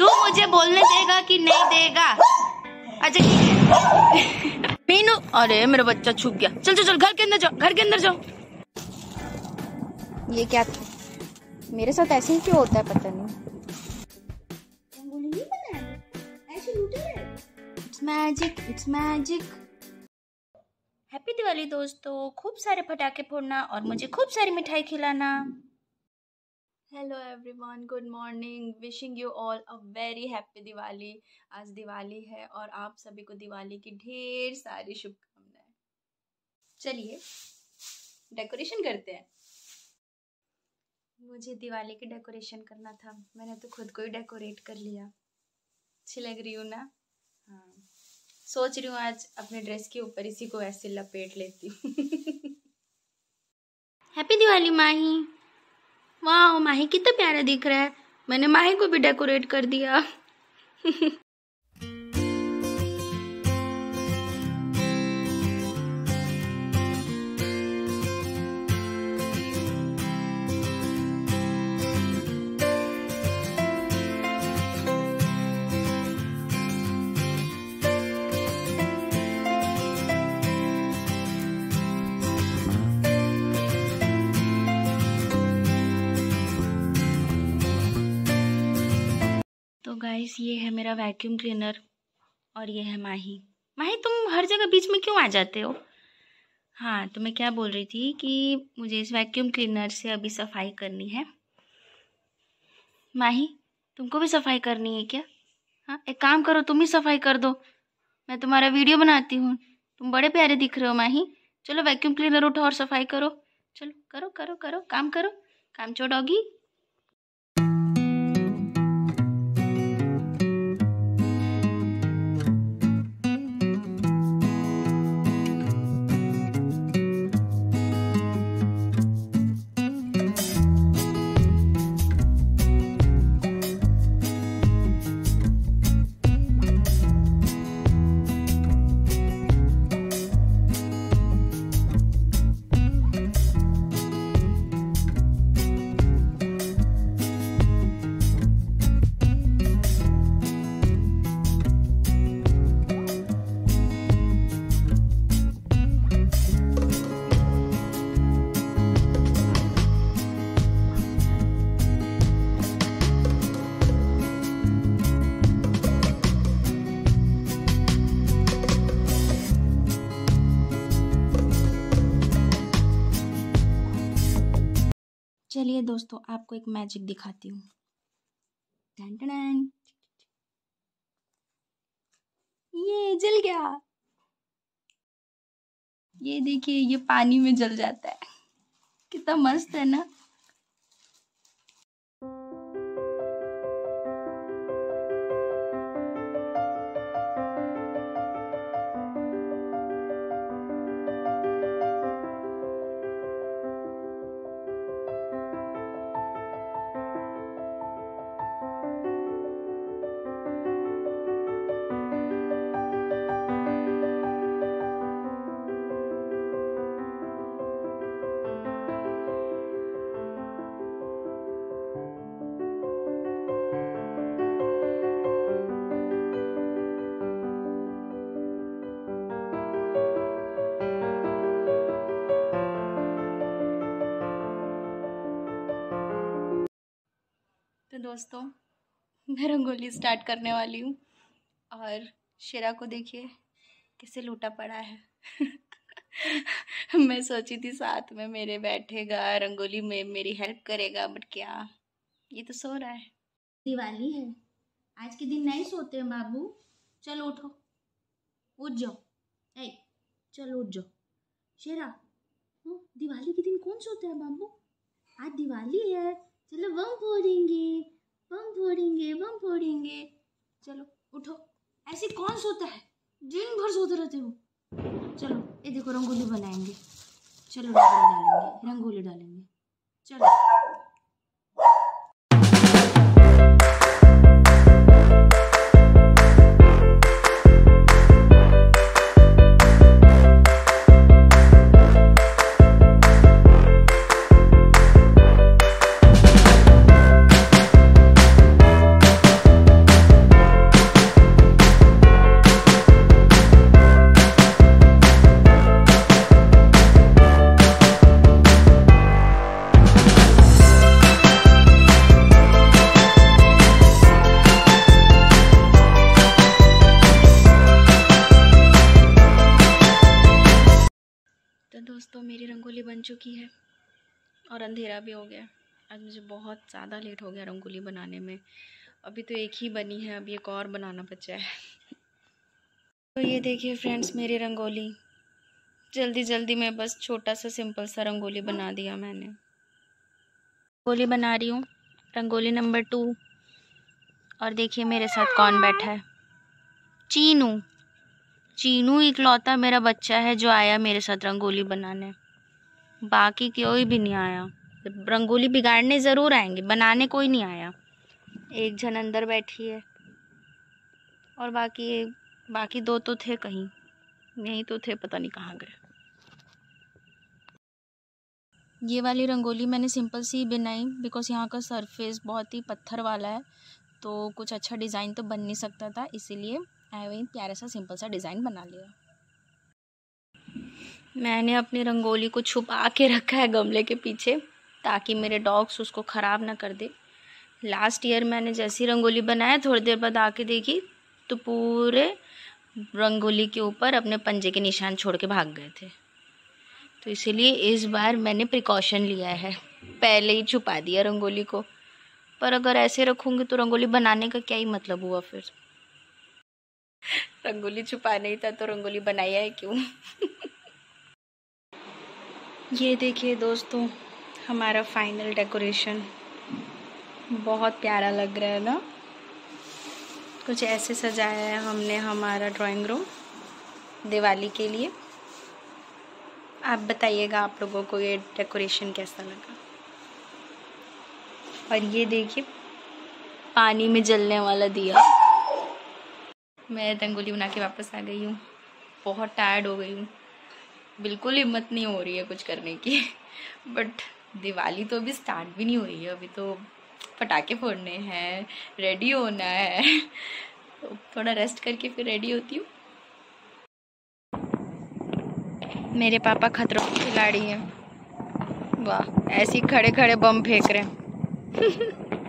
तू मुझे बोलने देगा कि नहीं देगा? अच्छा ठीक है मीनू अरे मेरा बच्चा छुप गया। चल चल चल घर के अंदर जाओ घर के अंदर जाओ। ये क्या था? मेरे साथ ऐसे ही क्यों होता है पता नहीं। It's magic it's magic happy Diwali दोस्तों। खूब सारे पटाखे फोड़ना और मुझे खूब सारी मिठाई खिलाना। Hello everyone good morning wishing you all a very happy Diwali आज दिवाली है और आप सभी को दिवाली की ढेर सारी शुभकामनाएँ। चलिए डेकोरेशन करते हैं। मुझे दिवाली की डेकोरेशन करना था। मैंने तो खुद को ही डेकोरेट कर लिया। अच्छी लग रही हूँ ना? हाँ। सोच रही हूँ आज अपने ड्रेस के ऊपर इसी को ऐसे लपेट लेती हूँ। हैप्पी दिवाली माही। वाह माही कितना प्यारा दिख रहा है। मैंने माही को भी डेकोरेट कर दिया। गाइस ये है मेरा वैक्यूम क्लीनर और ये है माही। माही, तुम हर जगह बीच में क्यों आ जाते हो? हाँ तो मैं क्या बोल रही थी कि मुझे इस वैक्यूम क्लीनर से अभी सफ़ाई करनी है। माही, तुमको भी सफ़ाई करनी है क्या? हाँ एक काम करो, तुम ही सफ़ाई कर दो। मैं तुम्हारा वीडियो बनाती हूँ। तुम बड़े प्यारे दिख रहे हो, माही। चलो वैक्यूम क्लीनर उठो और सफ़ाई करो। चलो, करो करो करो, काम करो। काम चो चलिए दोस्तों, आपको एक मैजिक दिखाती हूँ। ये जल गया। ये देखिए, ये पानी में जल जाता है। कितना मस्त है ना? दोस्तों मैं रंगोली स्टार्ट करने वाली हूँ। और शेरा को देखिए कैसे लूटा पड़ा है। मैं सोची थी साथ में मेरे बैठेगा रंगोली में मेरी हेल्प करेगा बट क्या? ये तो सो रहा है। दिवाली है। आज के दिन नहीं सोते हैं बाबू। चलो उठो। उठ जाओ। ए चलो उठ जाओ। शेरा हम्म, दिवाली के दिन कौन सोता है बाबू? आज दिवाली है। चलो बम फोड़ेंगे बम फोड़ेंगे बम फोड़ेंगे। चलो, उठो। ऐसे कौन सोता है? दिन भर सोते रहते हो। चलो, ये देखो रंगोली बनाएँगे। चलो, रंगोली डालेंगे रंगोली डालेंगे। चलो। बन चुकी है और अंधेरा भी हो गया। आज मुझे बहुत ज़्यादा लेट हो गया रंगोली बनाने में। अभी तो एक ही बनी है अभी एक और बनाना बचा है। तो ये देखिए फ्रेंड्स मेरी रंगोली। जल्दी जल्दी मैं बस छोटा सा सिंपल सा रंगोली बना दिया मैंने। रंगोली बना रही हूँ। रंगोली नंबर टू और देखिए मेरे साथ कौन बैठा है। चीनू। चीनू इकलौता मेरा बच्चा है जो आया मेरे साथ रंगोली बनाने। बाकी कोई भी नहीं आया। रंगोली बिगाड़ने ज़रूर आएँगे, बनाने कोई नहीं आया। एक जन अंदर बैठी है। और बाकी बाकी दो तो थे कहीं। यहीं तो थे, पता नहीं कहाँ गए। ये वाली रंगोली मैंने सिंपल सी बनाई बिकॉज़ यहाँ का सरफेस बहुत ही पत्थर वाला है तो कुछ अच्छा डिज़ाइन तो बन नहीं सकता था, इसीलिए वही प्यारा सा, सिंपल सा डिज़ाइन बना लिया। मैंने अपनी रंगोली को छुपा के रखा है गमले के पीछे, ताकि मेरे डॉग्स उसको ख़राब ना कर दे। लास्ट ईयर मैंने जैसी रंगोली बनाया थोड़ी देर बाद आके देखी तो पूरे रंगोली के ऊपर अपने पंजे के निशान छोड़ के भाग गए थे। तो इसीलिए इस बार मैंने प्रिकॉशन लिया है। पहले ही छुपा दिया रंगोली को। पर अगर ऐसे रखूँगी तो रंगोली बनाने का क्या ही मतलब हुआ फिर। रंगोली छुपा नहीं था तो रंगोली बनाया है क्यों? ये देखिए दोस्तों, हमारा फाइनल डेकोरेशन बहुत प्यारा लग रहा है ना? कुछ ऐसे सजाया है हमने हमारा ड्राइंग रूम दिवाली के लिए। आप बताइएगा आप लोगों को ये डेकोरेशन कैसा लगा? और ये देखिए, पानी में जलने वाला दिया। मैं रंगोली बना के वापस आ गई हूँ। बहुत टायर्ड हो गई हूँ। बिल्कुल हिम्मत नहीं हो रही है कुछ करने की। बट दिवाली तो अभी स्टार्ट भी नहीं हुई है। अभी तो पटाखे फोड़ने हैं रेडी होना है। तो थोड़ा रेस्ट करके फिर रेडी होती हूँ। मेरे पापा खतरों की खिलाड़ी हैं। वाह, ऐसे खड़े खड़े बम फेंक रहे हैं।